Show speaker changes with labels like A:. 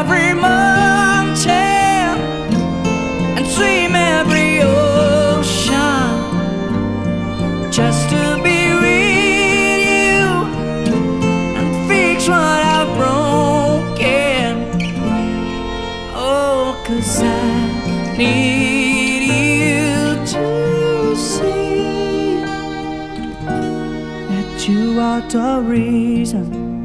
A: every mountain And swim every ocean Just to be with you And fix what I've broken. Oh, cause I need you to see that you are the reason